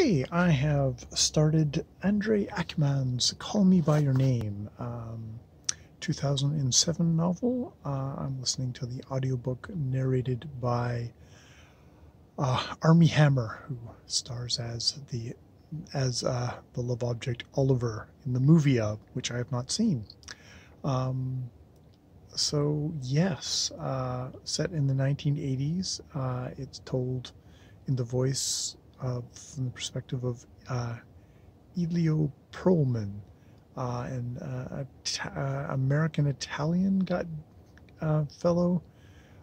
I have started Andre Aciman's Call Me By Your Name, um, 2007 novel. Uh, I'm listening to the audiobook narrated by uh, Armie Hammer, who stars as the as uh, the love object Oliver in the movie of which I have not seen. Um, so yes, uh, set in the 1980s, uh, it's told in the voice uh, from the perspective of uh, Elio Perlman, uh, an uh, uh, American Italian got uh, fellow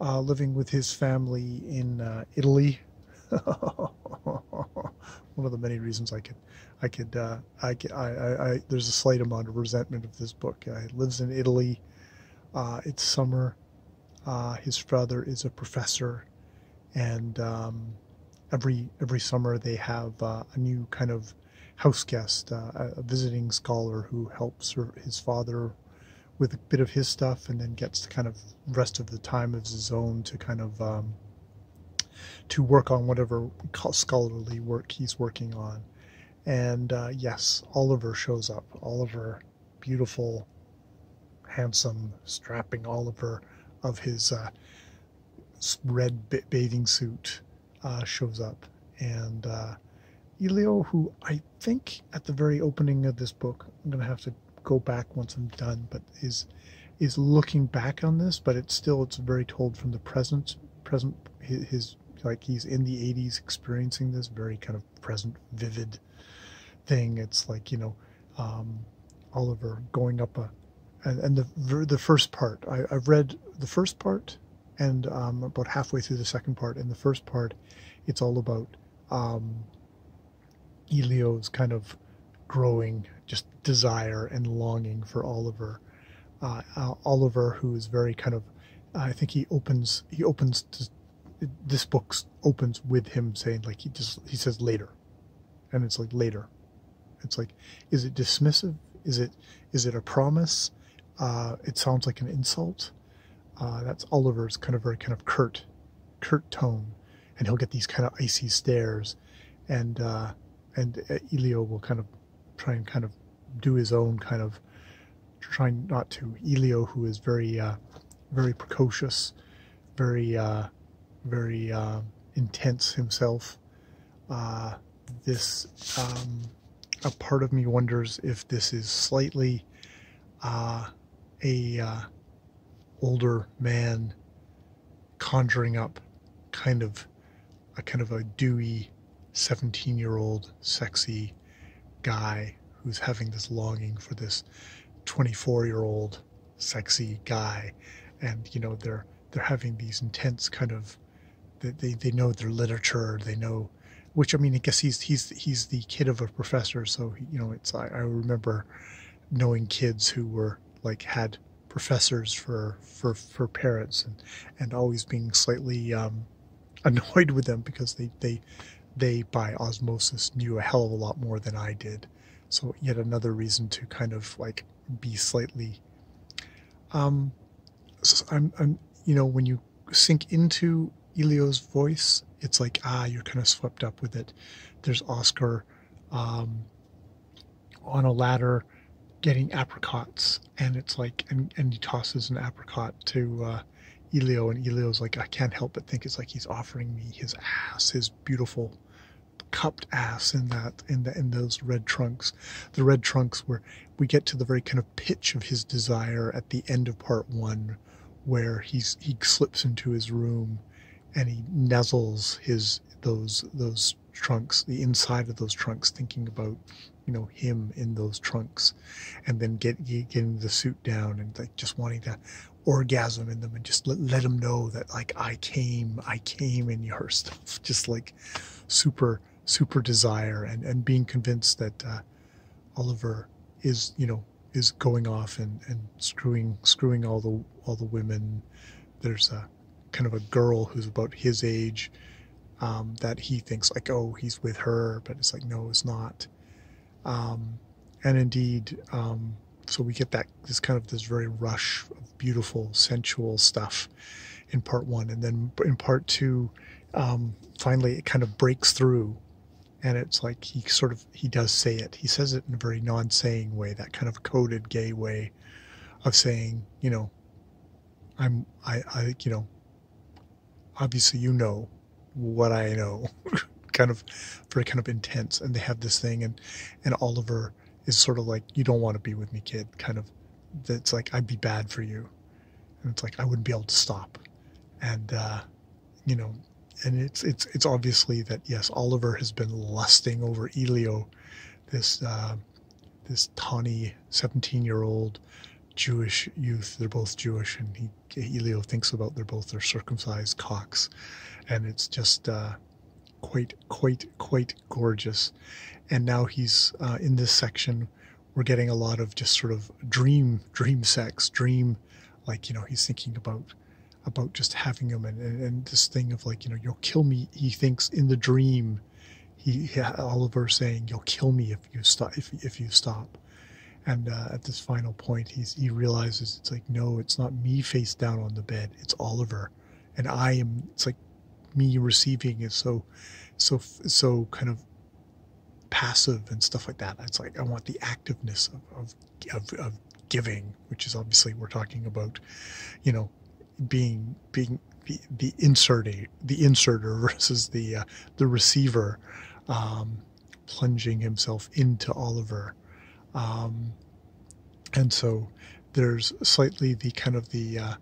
living with his family in Italy. One of the many reasons I could, I could, I, I, I, I, there's a slight amount of resentment of this book. he lives in Italy. it's summer. his father is a professor, and um, every every summer they have uh, a new kind of house guest, uh, a visiting scholar who helps his father with a bit of his stuff, and then gets the kind of rest of the time of his own to kind of um, to work on whatever scholarly work he's working on. And uh, yes, Oliver shows up. Oliver, beautiful, handsome, strapping Oliver of his uh, red bathing suit uh, shows up. And uh, Elio, who I think at the very opening of this book, I'm going to have to go back once I'm done, but is is looking back on this, but it's still it's very told from the present present his, like he's in the 80s experiencing this very kind of present vivid thing. It's like you know um, Oliver going up a and, and the the first part I, I've read the first part and um, about halfway through the second part. In the first part, it's all about um, Elio's kind of growing just desire and longing for Oliver. Uh, uh, Oliver, who is very kind of, I think he opens he opens to, this book opens with him saying like he just he says later, and it's like later. It's like, is it dismissive? Is it is it a promise? Uh, it sounds like an insult. Uh, that's Oliver's kind of very kind of curt, curt tone, and he'll get these kind of icy stares, and uh, and Elio will kind of try and kind of do his own kind of trying not to. Elio, who is very uh, very precocious, very uh, very uh, intense himself. Uh, this um, a part of me wonders if this is slightly uh, a uh, older man conjuring up kind of a kind of a dewy 17 year old sexy guy who's having this longing for this 24 year old sexy guy. And you know they're they're having these intense kind of they, they know their literature they know which i mean i guess he's he's he's the kid of a professor. So you know it's i, I remember knowing kids who were like had professors for for for parents and and always being slightly um, annoyed with them because they they they by osmosis knew a hell of a lot more than I did. So yet another reason to kind of like be slightly um so I'm I'm you know when you sink into Elio's voice, it's like ah you're kind of swept up with it. There's Oscar um, on a ladder getting apricots and it's like and, and he tosses an apricot to uh, Elio and Elio's like I can't help but think it's like he's offering me his ass his beautiful cupped ass in that in the in those red trunks. The red trunks where we get to the very kind of pitch of his desire at the end of part one where he's he slips into his room and he nuzzles his those those trunks the inside of those trunks thinking about you know him in those trunks and then get getting the suit down and like just wanting to orgasm in them and just let, let him know that like i came i came in your stuff. Just like super super desire and and being convinced that uh, oliver is you know is going off and and screwing screwing all the all the women. There's a kind of a girl who's about his age um, that he thinks like oh he's with her but it's like no it's not um, and indeed, um, so we get that this kind of this very rush of beautiful, sensual stuff in part one, and then in part two, um, finally it kind of breaks through, and it's like he sort of he does say it. He says it in a very non-saying way, that kind of coded gay way of saying, you know, I'm I I you know, obviously you know what I know, kind of very kind of intense, and they have this thing, and and Oliver is sort of like, you don't want to be with me, kid, kind of. That's like I'd be bad for you, and it's like I wouldn't be able to stop, and uh, you know, and it's it's it's obviously that yes, Oliver has been lusting over Elio, this uh, this tawny seventeen year old Jewish youth. They're both Jewish, and he Elio thinks about they're both their circumcised cocks, and it's just uh, quite quite quite gorgeous. And now he's uh, in this section. We're getting a lot of just sort of dream dream sex, dream like you know he's thinking about about just having him and, and, and this thing of like you know you'll kill me he thinks in the dream he, he oliver saying you'll kill me if you stop if, if you stop and uh, at this final point he's he realizes it's like no it's not me face down on the bed it's oliver. And i am it's like me receiving is so so so kind of passive and stuff like that. It's like i want the activeness of, of, of, of giving which is obviously we're talking about you know being being the, the inserter the inserter versus the uh, the receiver um, plunging himself into Oliver um, and so there's slightly the kind of the uh,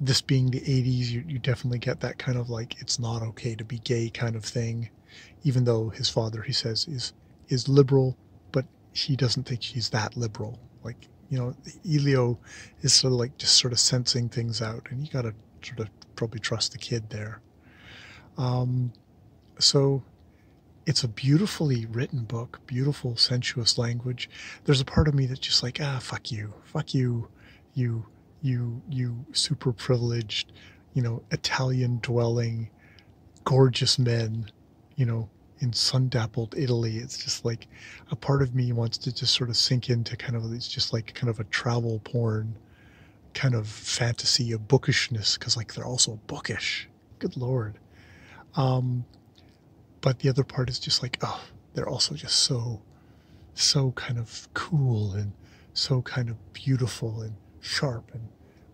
this being the 80s you, you definitely get that kind of like it's not okay to be gay kind of thing even though his father he says is is liberal but he doesn't think he's that liberal like you know, Elio is sort of like just sort of sensing things out, and you got to sort of probably trust the kid there. Um, so it's a beautifully written book, beautiful, sensuous language. There's a part of me that's just like, ah, fuck you, fuck you, you, you, you super privileged, you know, Italian dwelling, gorgeous men, you know, in sun-dappled Italy. It's just like a part of me wants to just sort of sink into kind of it's just like kind of a travel porn kind of fantasy of bookishness because like they're also bookish. Good lord. Um, but the other part is just like oh, they're also just so so kind of cool and so kind of beautiful and sharp and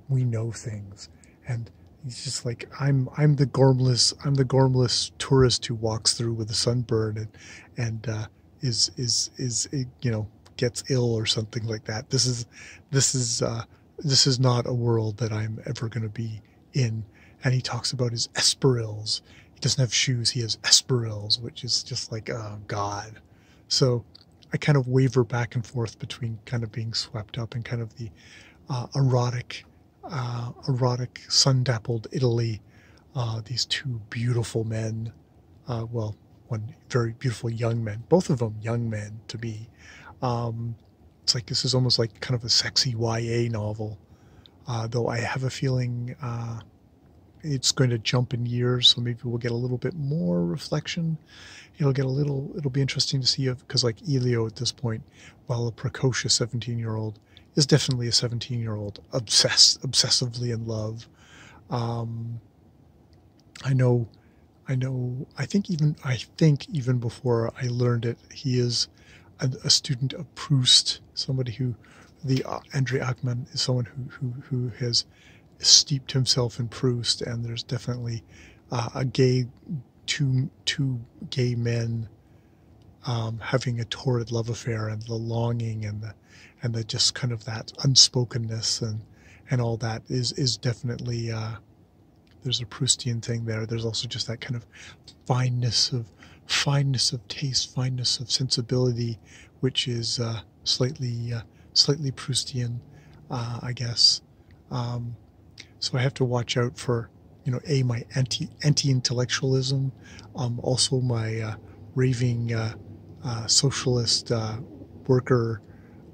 we know things and he's just like I'm I'm the gormless I'm the gormless tourist who walks through with a sunburn and and uh, is is is you know gets ill or something like that. This is this is uh, this is not a world that I'm ever going to be in. And he talks about his espadrilles. Doesn't have shoes. He has espadrilles, which is just like oh god. So I kind of waver back and forth between kind of being swept up and kind of the uh, erotic uh, erotic, sun dappled Italy. Uh, these two beautiful men, uh, well, one very beautiful young men, both of them young men to be. Um, it's like this is almost like kind of a sexy YA novel, uh, though I have a feeling uh, it's going to jump in years, so maybe we'll get a little bit more reflection. It'll get a little. It'll be interesting to see if because like Elio at this point, while a precocious seventeen-year-old is definitely a 17 year old obsessed obsessively in love um, i know i know i think even i think even before i learned it he is a, a student of proust somebody who the uh, andre Aciman is someone who, who who has steeped himself in proust and there's definitely uh, a gay two two gay men um, having a torrid love affair and the longing and the and the just kind of that unspokenness and and all that is is definitely uh, there's a Proustian thing there. There's also just that kind of fineness of fineness of taste, fineness of sensibility, which is uh, slightly uh, slightly Proustian, uh, I guess. Um, so I have to watch out for you know a my anti anti intellectualism, um, also my uh, raving uh, socialist worker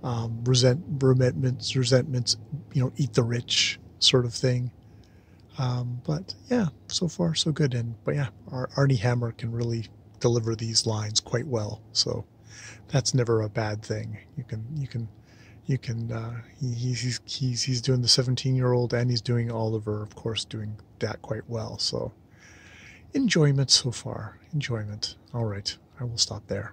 um, resent resentments, resentments, you know, eat the rich sort of thing. Um, but yeah, so far so good. And but yeah, Ar- Armie Hammer can really deliver these lines quite well. So that's never a bad thing. You can you can you can uh, he, he's he's he's doing the 17 year old and he's doing Oliver, of course, doing that quite well. So enjoyment so far. Enjoyment. All right. I will stop there.